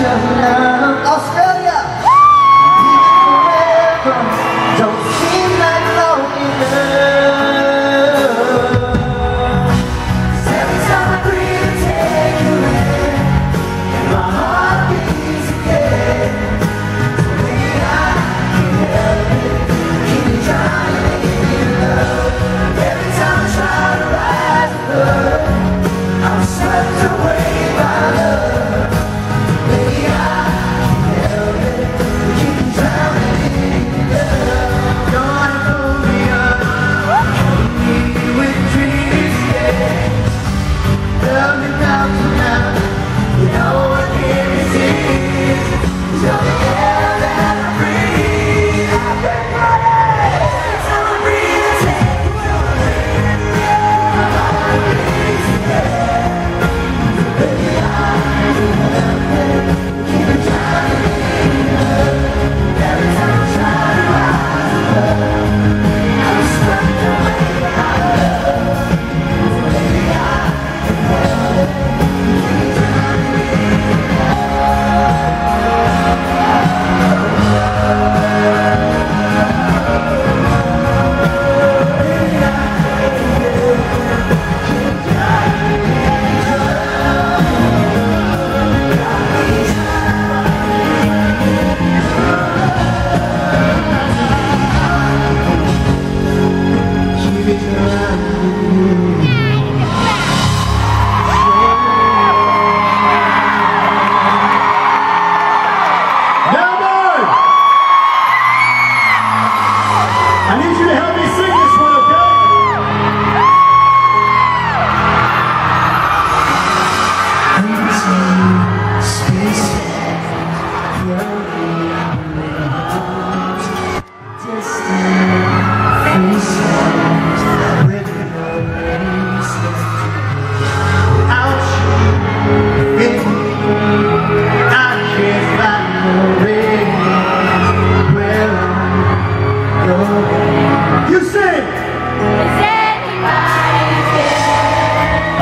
without